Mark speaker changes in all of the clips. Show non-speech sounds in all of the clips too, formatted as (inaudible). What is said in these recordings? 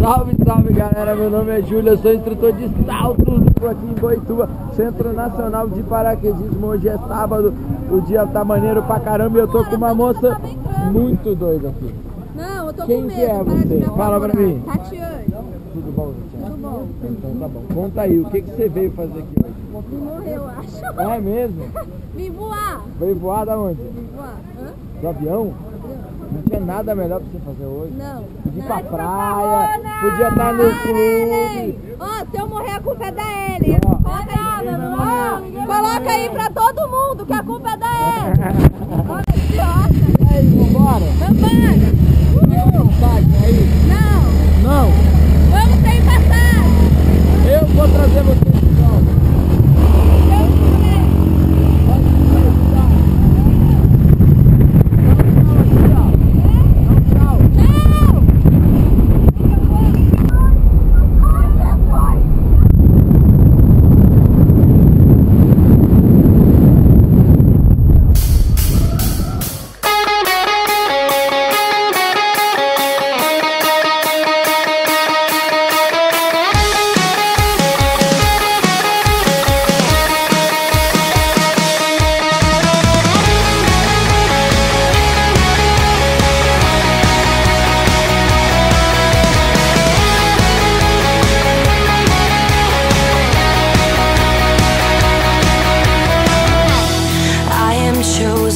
Speaker 1: Salve, salve galera, meu nome é Júlio, eu sou instrutor de saltos aqui em Boituva, Centro Nacional de Paraquedismo. Hoje é sábado, o dia tá maneiro pra caramba e eu tô com uma moça muito doida aqui.
Speaker 2: Não, eu tô
Speaker 1: Quem
Speaker 2: com medo.
Speaker 1: que é você? Fala pra mim.
Speaker 2: Tatiane.
Speaker 1: Tudo bom, Tatiana?
Speaker 2: Tudo bom.
Speaker 1: Então tá bom. Conta aí, o que, que você veio fazer aqui hoje?
Speaker 2: Me morrer, eu acho.
Speaker 1: É mesmo? (laughs)
Speaker 2: Me voar.
Speaker 1: Veio voar da onde?
Speaker 2: Me voar. Hã?
Speaker 1: Do avião? Não tinha nada melhor pra você fazer hoje?
Speaker 2: Não.
Speaker 1: Podia ir pra praia,
Speaker 2: não.
Speaker 1: podia estar no clube.
Speaker 2: Ó, se eu morrer, a culpa é da Ellen. Coloca aí pra todo mundo que a culpa é da (laughs) Ellen.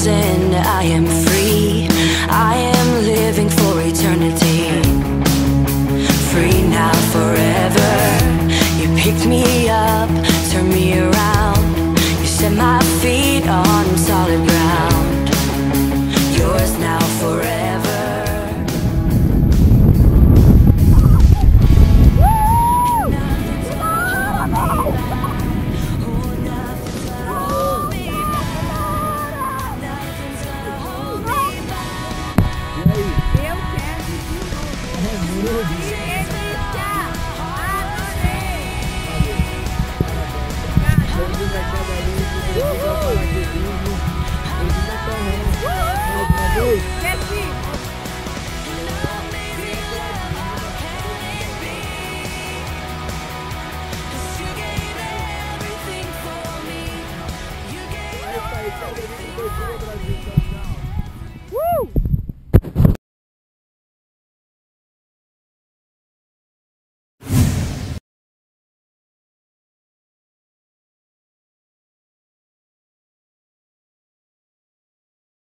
Speaker 3: Chosen, I am
Speaker 2: Woo!